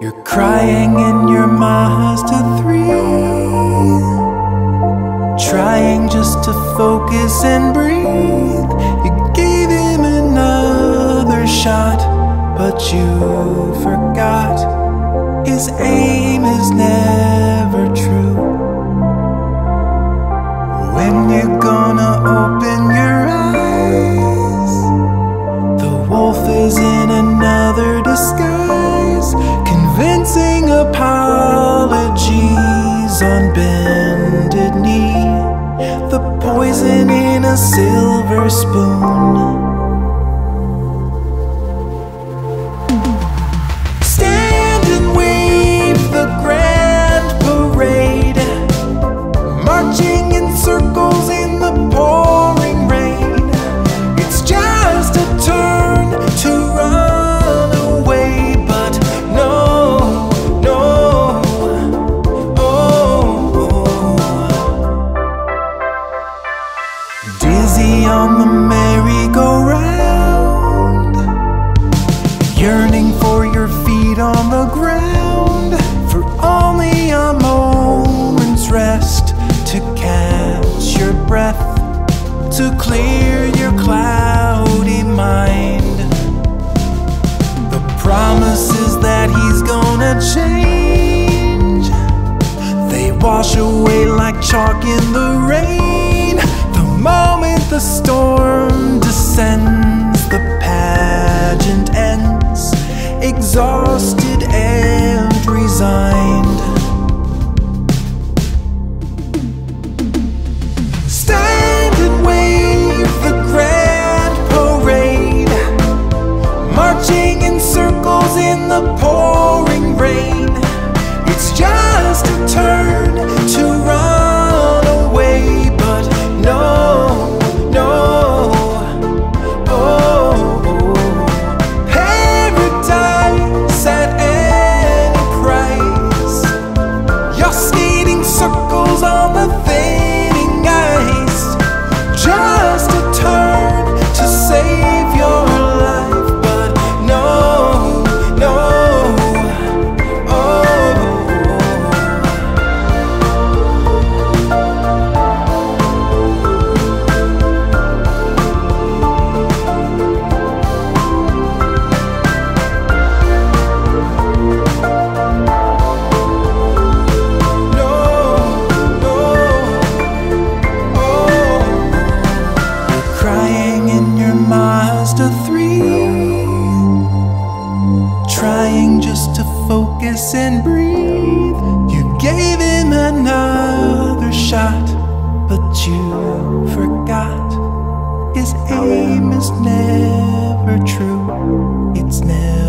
You're crying in your Mazda to three. Trying just to focus and breathe. You gave him another shot But you forgot. His aim is never poison in a silver spoon. to clear your cloudy mind. The promises that he's gonna change, they wash away like chalk in the rain. The moment the storm descends, the pageant ends, exhausted. after three, trying just to focus and breathe. You gave him another shot, but you forgot his aim is never true. It's never.